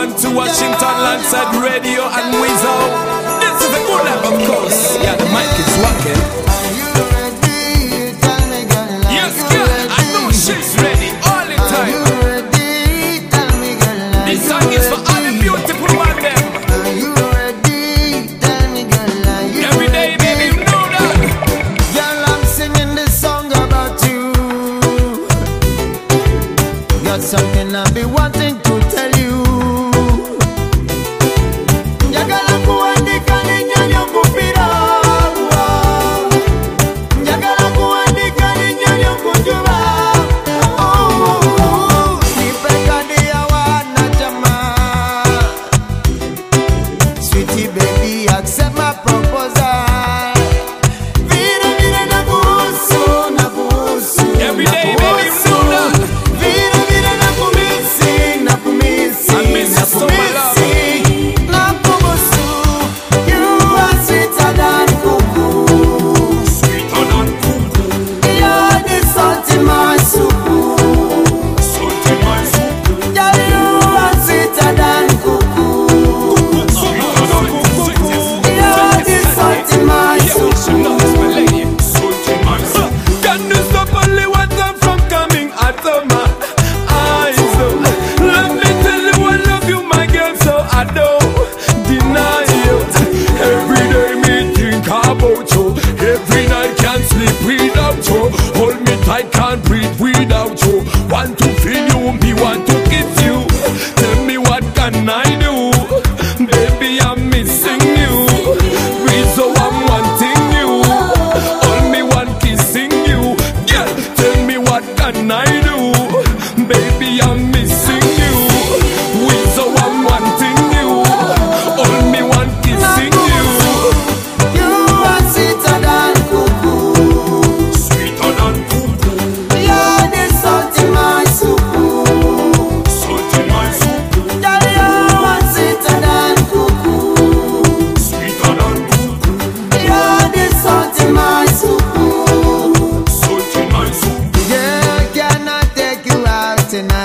one to Washington Landside Radio and Weasel. This is the cool lab, of course. Yeah, the mic is working. Yes, girl, I know she's ready all time. This song is for all the beautiful. Every day, baby, you know that. Girl, I'm singing this song about you. Got something I'll be wanting. One, two,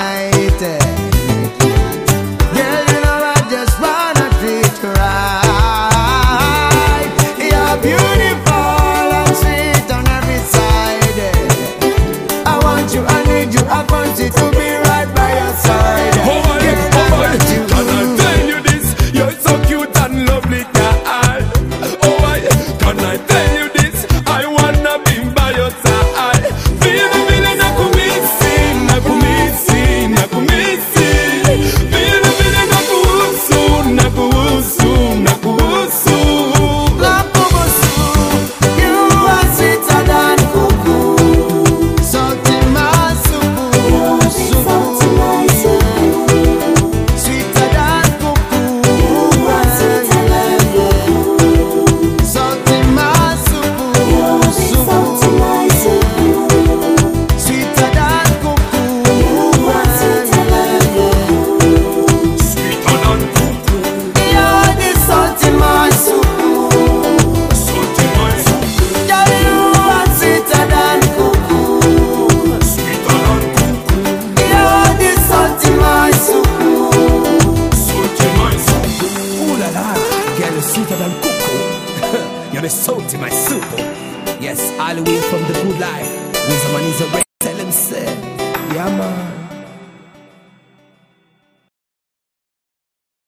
night be soaked in my soup. Yes, all the way from the good life. Wisdom and is a red, tell him, say, yeah, man.